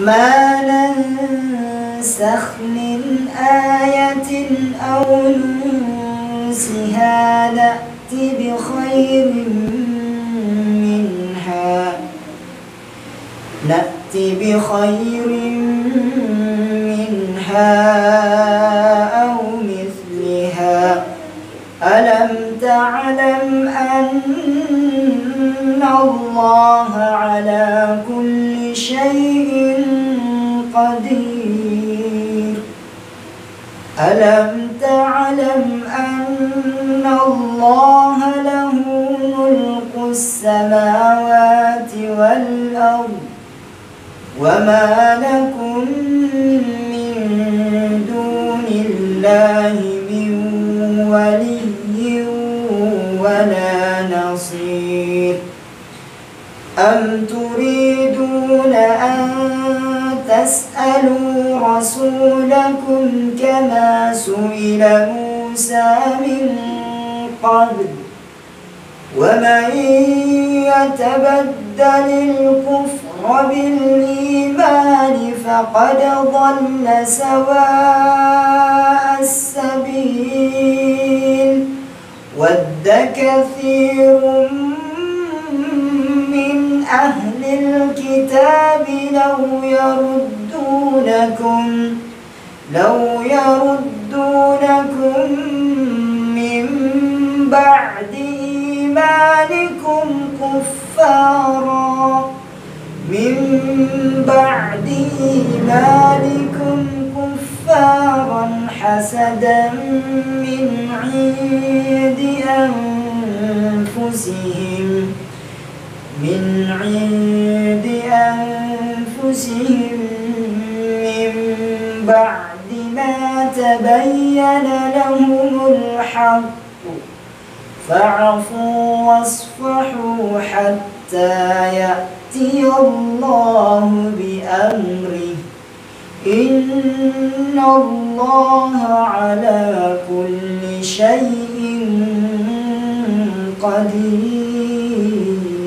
ما ننسخ من آية أو ننسها نأت بخير منها. نأت بخير منها أو مثلها. ألم تعلم أن الله على كل شيء ألم تعلم أن الله له ملك السماوات والأرض وما لكم من دون الله من ولي ولا نصير أم تريدون أن تسألوا رسولكم كما سئل موسى من قبل ومن يتبدل الكفر بالإيمان فقد ضل سواء السبيل. ود كثير أهل الكتاب لو يردونكم لو يردونكم من بعد إيمانكم كفارا. من بعد إيمانكم كفارا حسدا من عند أنفسهم. من عند أنفسهم من بعد ما تبين لهم الحق. فاعفوا واصفحوا حتى يأتي الله بأمره. إن الله على كل شيء قدير.